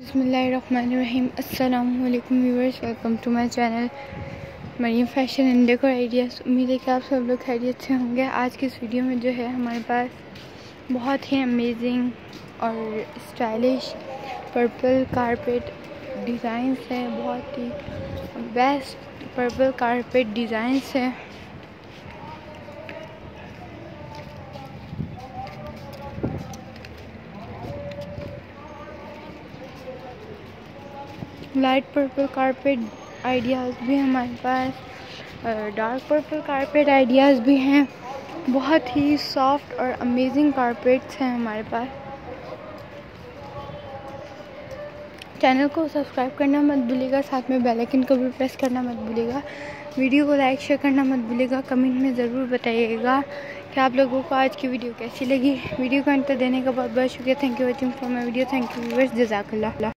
बसमीम अल्लाम viewers welcome to my channel. Maryam fashion and decor ideas. उम्मीद है कि आप सब लोग खैरियत से होंगे। आज की इस वीडियो में जो है हमारे पास बहुत ही अमेजिंग और स्टाइलिश पर्पल कारपेट डिज़ाइंस हैं। बहुत ही बेस्ट पर्पल कारपेट डिज़ाइंस हैं। लाइट पर्पल कारपेट आइडियाज़ भी हमारे पास डार्क पर्पल कारपेट आइडियाज़ भी हैं। बहुत ही सॉफ्ट और अमेजिंग कारपेट्स हैं हमारे पास। चैनल को सब्सक्राइब करना मत भूलिएगा, साथ में बेल आइकन को भी प्रेस करना मत भूलिएगा। वीडियो को लाइक, शेयर करना मत भूलिएगा। कमेंट में ज़रूर बताइएगा कि आप लोगों को आज की वीडियो कैसी लगी। वीडियो को अंत देने का बहुत बहुत शुक्रिया। Thank you watching for my video thank you viewers जजाकल्ला।